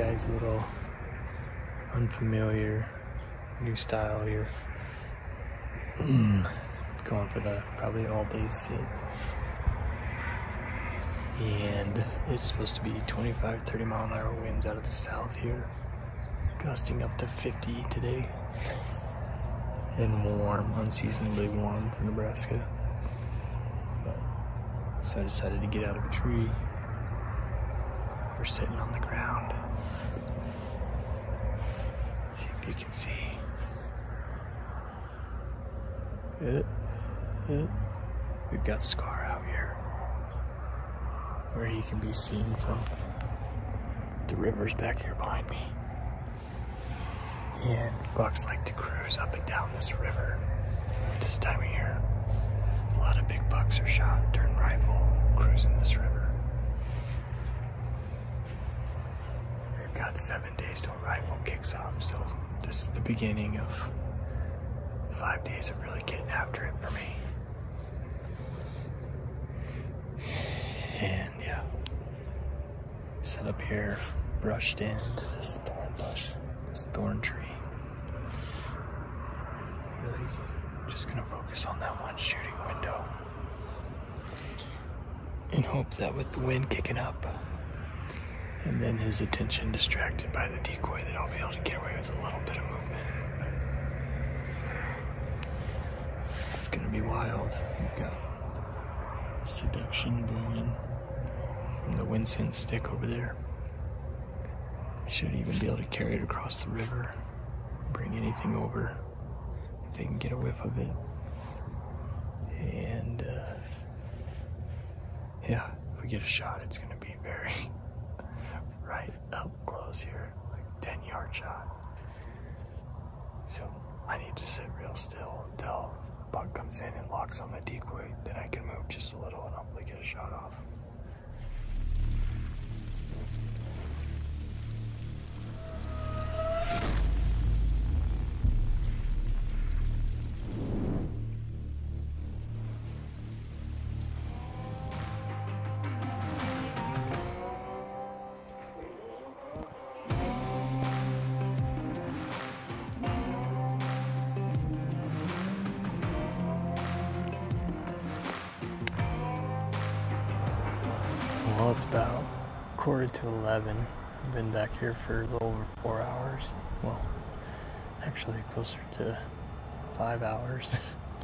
guys a little unfamiliar new style here. Going for the probably all day sit. And it's supposed to be 25 30 mile an hour winds out of the south here, gusting up to 50 today. And warm, unseasonably warm for Nebraska. But, so I decided to get out of a tree. We're sitting on the ground. See if you can see. It. We've got Scar out here where he can be seen from the rivers back here behind me. And bucks like to cruise up and down this river this time of year. A lot of big bucks are shot during rifle cruising this river. We've got seven days till rifle kicks off, so this is the beginning of five days of really getting after it for me. And yeah, set up here, brushed into this thorn bush, this thorn tree. Really just gonna focus on that one shooting window. And hope that with the wind kicking up, and then his attention distracted by the decoy, that I'll be able to get away with a little bit of movement. It's gonna be wild. We've got seduction blowing from the Wyndscent stick over there. Should even be able to carry it across the river, bring anything over if they can get a whiff of it. And uh, yeah, if we get a shot, it's gonna be very right up close here, like 10 yard shot. So I need to sit real still until the buck comes in and locks on the decoy. Then I can move just a little and hopefully get a shot off. Quarter to 11. I've been back here for a little over four hours. Well, actually closer to five hours.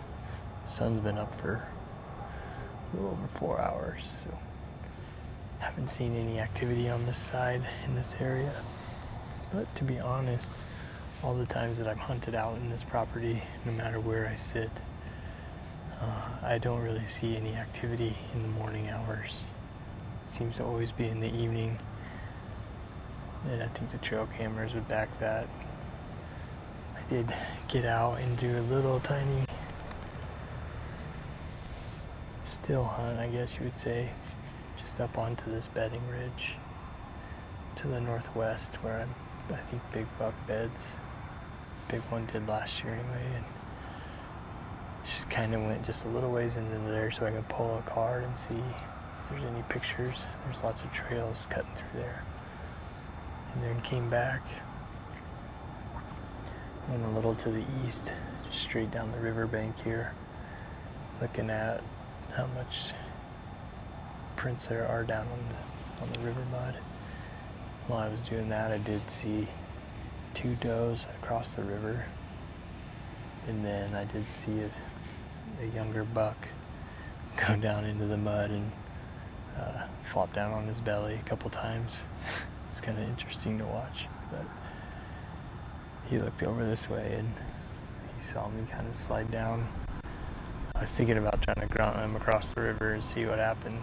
Sun's been up for a little over four hours, so haven't seen any activity on this side in this area. But to be honest, all the times that I've hunted out in this property, no matter where I sit, uh, I don't really see any activity in the morning hours seems to always be in the evening. And I think the trail cameras would back that. I did get out and do a little tiny still hunt, I guess you would say, just up onto this bedding ridge to the northwest where I'm, I think big buck beds. Big one did last year anyway, and just kind of went just a little ways into there so I could pull a card and see there's any pictures. There's lots of trails cutting through there. And then came back, went a little to the east, just straight down the riverbank here, looking at how much prints there are down on the, on the river mud. While I was doing that, I did see two does across the river, and then I did see a, a younger buck go down into the mud and uh, flop down on his belly a couple times. it's kind of interesting to watch, but he looked over this way and he saw me kind of slide down. I was thinking about trying to grunt him across the river and see what happened.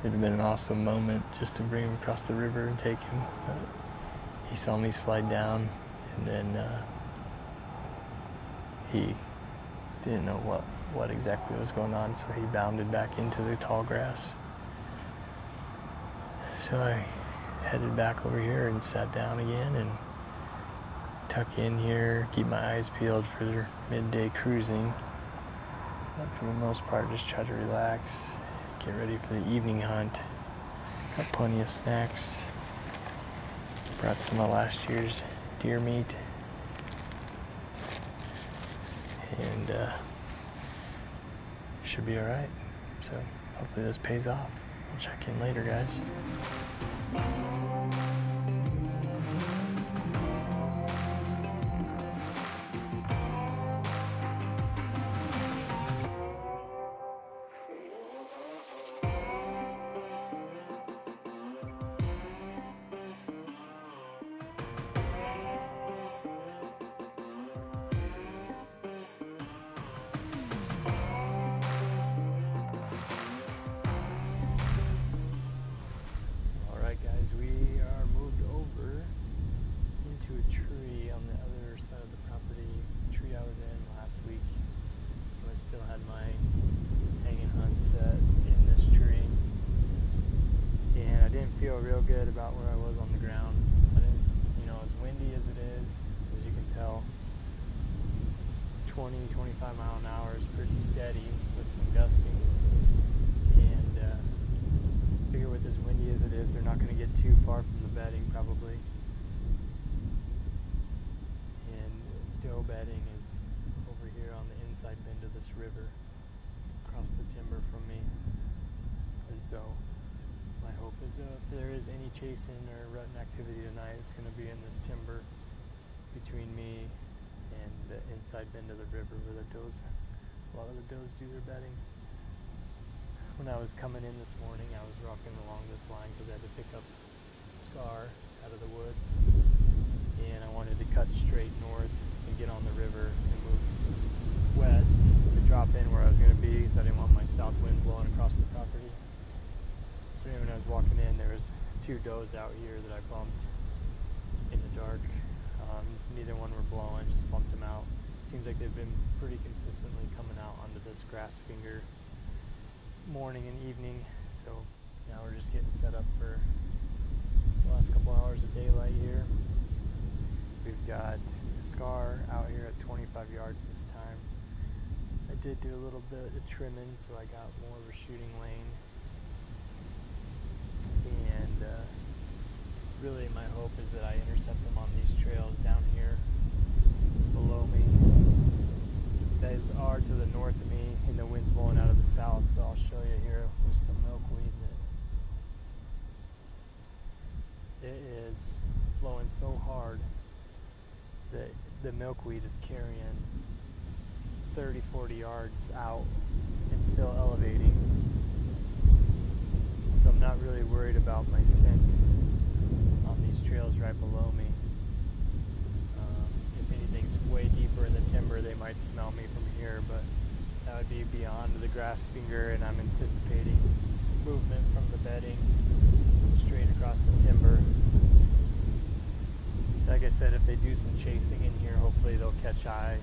It'd have been an awesome moment just to bring him across the river and take him. But he saw me slide down and then uh, he didn't know what, what exactly was going on, so he bounded back into the tall grass. So I headed back over here and sat down again and tuck in here, keep my eyes peeled for midday cruising. But for the most part, just try to relax, get ready for the evening hunt. Got plenty of snacks Brought some of last year's deer meat. And uh, should be alright. So hopefully this pays off. We'll check in later, guys. Into a tree on the other side of the property. Tree I was in last week. So I still had my hanging hunt set in this tree. And I didn't feel real good about where I was on the ground. I didn't, you know, as windy as it is, as you can tell, it's 20, 25 mile an hour is pretty steady with some gusting. And uh, figure with as windy as it is, they're not going to get too far from the bedding probably. And doe bedding is over here on the inside bend of this river, across the timber from me. And so, my hope is that if there is any chasing or rutting activity tonight, it's going to be in this timber between me and the inside bend of the river where the does, a lot of the does do their bedding when I was coming in this morning, I was walking along this line because I had to pick up Scar out of the woods, and I wanted to cut straight north get on the river and move west to drop in where I was going to be because I didn't want my south wind blowing across the property. So when I was walking in, there was two does out here that I bumped in the dark. Um, neither one were blowing, just bumped them out. Seems like they've been pretty consistently coming out onto this grass finger morning and evening. So now we're just getting set up for the last couple hours of daylight here. We've got Scar out here at 25 yards this time. I did do a little bit of trimming, so I got more of a shooting lane. And uh, really, my hope is that I intercept them on these trails down here below me. Those are to the north of me, and the wind's blowing out of the south. But I'll show you here with some milkweed that it is blowing so hard that the milkweed is carrying 30, 40 yards out and still elevating. So I'm not really worried about my scent on these trails right below me. Um, if anything's way deeper in the timber, they might smell me from here, but that would be beyond the grass finger, and I'm anticipating movement from the bedding straight across the timber. Like I said, if they do some chasing in here, hopefully they'll catch eye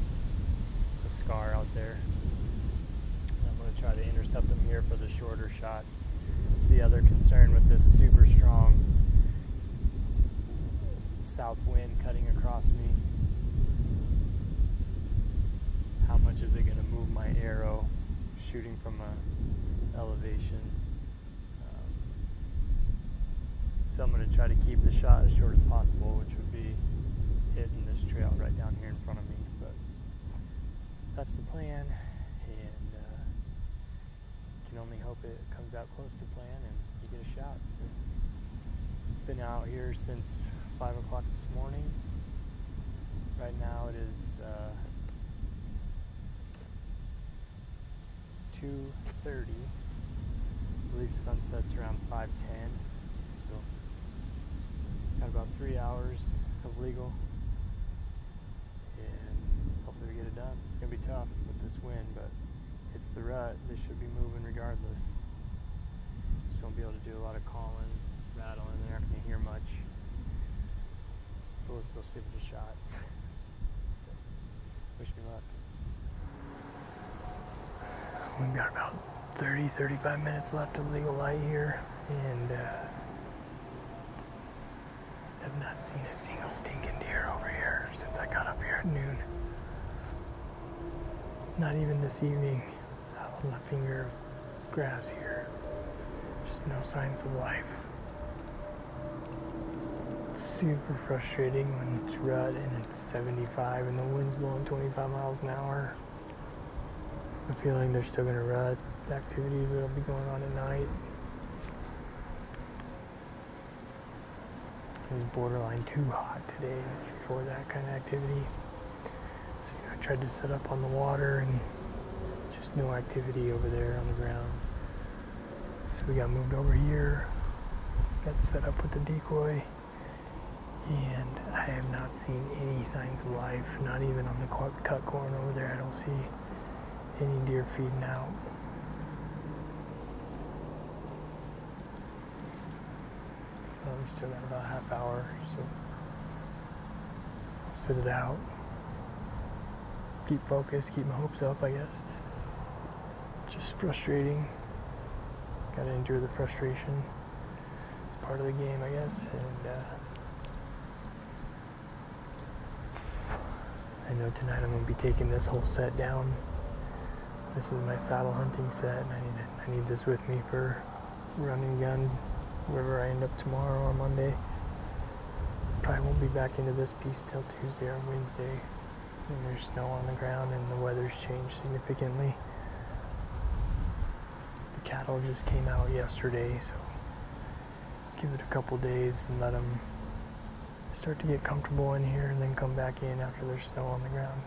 of Scar out there. I'm going to try to intercept them here for the shorter shot. It's the other concern with this super strong south wind cutting across me. How much is it going to move my arrow shooting from a elevation? Um, so I'm going to try to keep the shot as short as possible, which would be hitting this trail right down here in front of me. But that's the plan, and uh, can only hope it comes out close to plan and you get a shot. So, been out here since five o'clock this morning. Right now it is uh, two thirty. I believe sunset's around five ten. Got about three hours of legal, and hopefully we get it done. It's gonna be tough with this wind, but it's the rut. They should be moving regardless. Just won't be able to do a lot of calling, rattling. They're not gonna hear much. But we'll still see if it's a shot. so, wish me luck. We've got about 30, 35 minutes left of legal light here, and uh, not seen a single stinking deer over here since I got up here at noon. Not even this evening, out on the finger of grass here. Just no signs of life. It's super frustrating when it's rut and it's 75 and the wind's blowing 25 miles an hour. I'm feeling they're still gonna rut. Activities will be going on at night. It was borderline too hot today for that kind of activity. So you know, I tried to set up on the water and just no activity over there on the ground. So we got moved over here, got set up with the decoy, and I have not seen any signs of life, not even on the cut corn over there. I don't see any deer feeding out. Well, still got about a half hour, so sit it out. Keep focused, keep my hopes up, I guess. Just frustrating. Gotta endure the frustration. It's part of the game, I guess, and uh, I know tonight I'm gonna be taking this whole set down. This is my saddle hunting set, and I need. I need this with me for running gun wherever I end up tomorrow or Monday. Probably won't be back into this piece till Tuesday or Wednesday. And there's snow on the ground and the weather's changed significantly. The cattle just came out yesterday, so give it a couple days and let them start to get comfortable in here and then come back in after there's snow on the ground.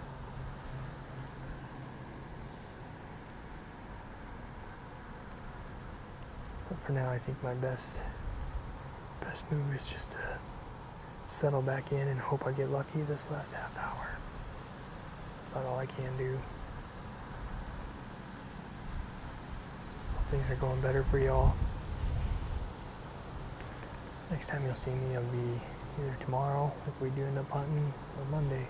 For now, I think my best best move is just to settle back in and hope I get lucky this last half hour. That's about all I can do. Hope things are going better for y'all. Next time you'll see me, I'll be either tomorrow if we do end up hunting or Monday.